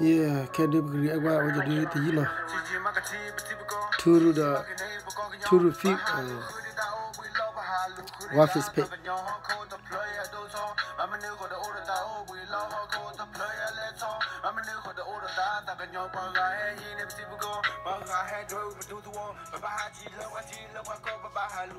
Yeah, can do agree about what you do to you know. To the I I to. I the feet uh waffles pick. လူ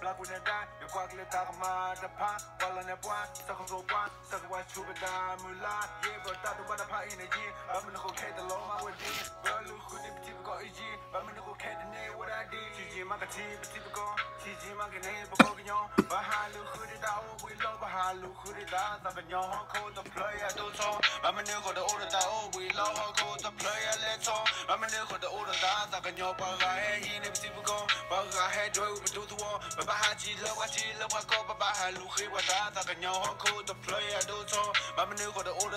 Blagu ne da, yo kwak le tar ma da pa Wala ne bwa, sa kho go bwa, sa kho wa chube da mu la Ye bwa ta du ba da pa ine ba mi ne kho da lo wa di Bwa lu khu di ko i ba mi ne di Chi ji ma ka ti pti ko Chi ji ma ke ne bo ko ke nyo Ba ha lu khu di da o wi lo ba ha lu khu di da Sa ka nyo ko to play ya do so Bamnu ko da o da o wi lo ko to play ya le so I'm a nigga the order that I the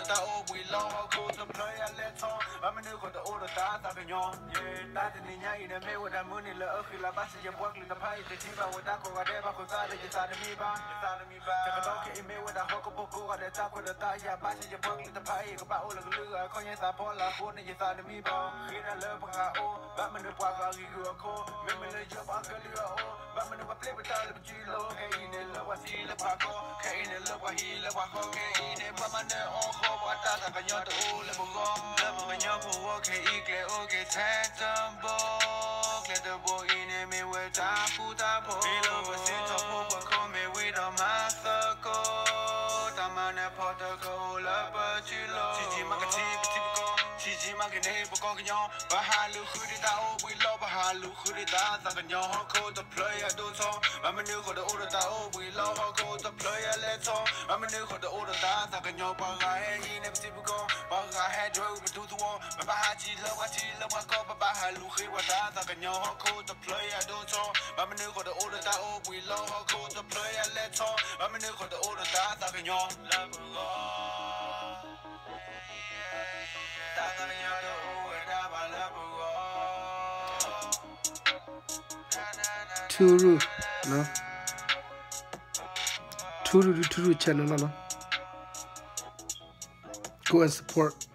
the oh we lo ko the play ya le so I'm Vámonos got the order, that's a pinyon. Yeah, that's the niña y de me with the moon in the earth, la base, your work, the pie, the chiva, with that, go, whatever, go, side, you side of me, ba, you side of me, ba. Take a dog, get me with a hook, a book, go, the top, with the tie, your base, your work, the pie, go, ba, all the glue, I call you, side, ball, I phone, you side of me, ba. Get a love, I owe, Batman, the park, I give you a call, remember the job, I call you, I owe, Batman, I play with all the julo, Kane, the love, I see the park, Kane, wahile wako ke ine pamane onko watata kanyoto ule bungo lebo kanyopo woke ikle oke tetambo mang cái bộ con cái nhỏ. Hà lưu khứ đi ta ô bùi lo và hà lưu khứ đi ta sang cái nhỏ họ cô tập play à đun so. Mà mình nữ khỏi đồ ô ta ô bùi lo họ cô tập play à lên so. Mà mình nữ khỏi đồ ô ta sang cái nhỏ bà gà hè hi nè bì bù con. Bà gà hè rồi bù tu tu ô mà bà hà chỉ lâu bà chỉ lâu bà có bà bà hà lưu khứ và ta sang cái nhỏ họ cô tập play à đun so. Mà mình nữ khỏi đồ ô ta ô bùi lo họ cô tập play à lên so. Mà mình nữ khỏi đồ ô ta sang cái nhỏ. Là bù gà Turu, no. Turu Turu channel, no, no. Go and support.